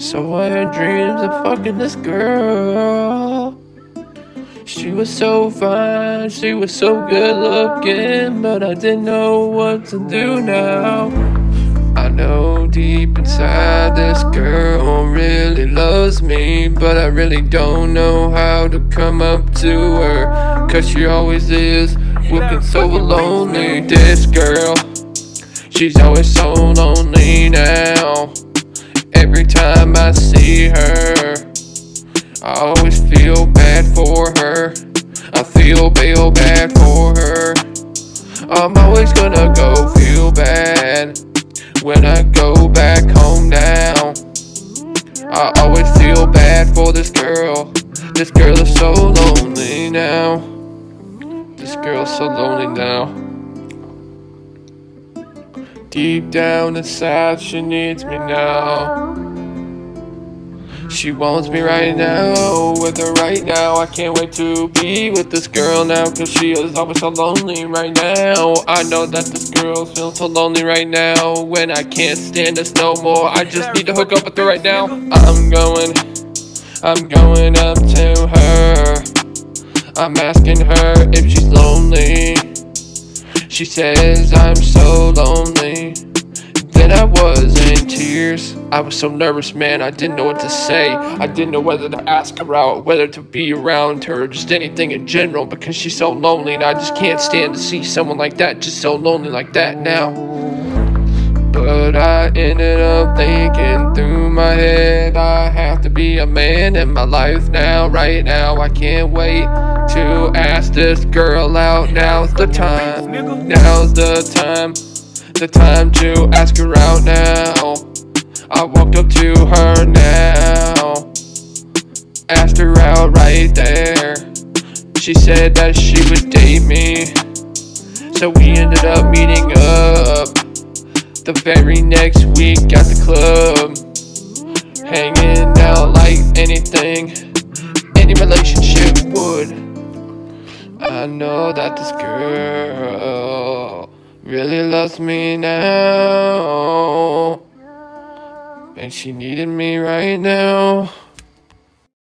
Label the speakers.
Speaker 1: So I had dreams of fucking this girl. She was so fine, she was so good looking, but I didn't know what to do now. I know deep inside this girl really loves me, but I really don't know how to come up to her. Cause she always is looking so lonely. This girl, she's always so lonely now. Time I see her, I always feel bad for her. I feel real bad for her. I'm always gonna go feel bad when I go back home now. I always feel bad for this girl. This girl is so lonely now. This girl's so lonely now. Deep down inside, she needs me now. She wants me right now, with her right now. I can't wait to be with this girl now, cause she is always so lonely right now. I know that this girl feels so lonely right now. When I can't stand this no more, I just need to hook up with her right now. I'm going, I'm going up to her. I'm asking her if she's lonely. She says I'm so lonely. In tears. I was so nervous, man. I didn't know what to say. I didn't know whether to ask her out, whether to be around her, just anything in general, because she's so lonely, and I just can't stand to see someone like that, just so lonely like that now. But I ended up thinking through my head, I have to be a man in my life now, right now. I can't wait to ask this girl out. Now's the time. Now's the time. The time to ask her out now. I walked up to her now. Asked her out right there. She said that she would date me. So we ended up meeting up the very next week at the club. Hanging out like anything, any relationship would. I know that this girl really loves me now. And she needed me right now.